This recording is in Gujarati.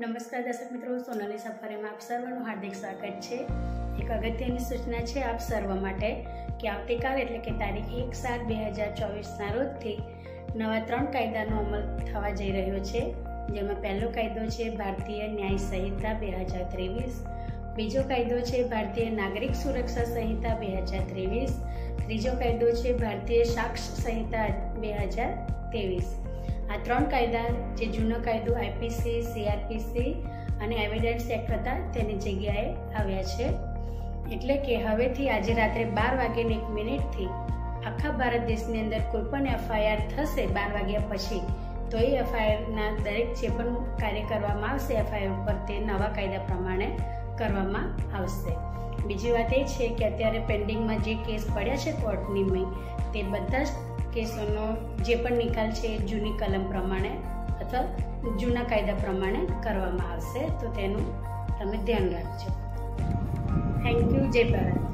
નમસ્કાર દર્શક મિત્રો સોનાલી સફારીમાં આપ સર્વનું હાર્દિક સ્વાગત છે. એક અગત્યની સૂચના છે આપ સર્વ માટે કે આવતીકાલ એટલે કે તારીખ એક સાત બે હજાર ચોવીસના રોજથી નવા ત્રણ કાયદાનો અમલ થવા જઈ રહ્યો છે. જેમાં પહેલો કાયદો છે ભારતીય ન્યાય સંહિતા બે હજાર ત્રેવીસ. બીજો કાયદો છે ભારતીય નાગરિક સુરક્ષા સંહિતા બે હજાર ત્રેવીસ. ત્રીજો કાયદો છે ભારતીય સાક્ષ સંહિતા બે હજાર ત્રેવીસ. આ ત્રણ કાયદા જે જૂનો કાયદો આઈપીસી સીઆરપીસી અને એવિડન્સ એક્ટ હતા, તેની જગ્યાએ આવ્યા છે. એટલે કે હવેથી આજે રાત્રે બાર વાગ્યાની એક મિનિટથી આખા ભારત દેશની અંદર કોઈ પણ એફઆઈઆર થશે બાર વાગ્યા પછી, તો એ એફઆઈઆરના દરેક જે પણ કાર્ય કરવામાં આવશે, એફઆઈઆર ઉપર તે નવા કાયદા પ્રમાણે કરવામાં આવશે. બીજી વાત એ છે કે અત્યારે પેન્ડિંગમાં જે કેસ પડ્યા છે કોર્ટની તે બધા જ કેસોનો જે પણ નિકાલ છે એ જૂની કલમ પ્રમાણે અથવા જૂના કાયદા પ્રમાણે કરવામાં આવશે. તો તેનું તમે ધ્યાન રાખજો. થેન્ક યુ જય ભારત.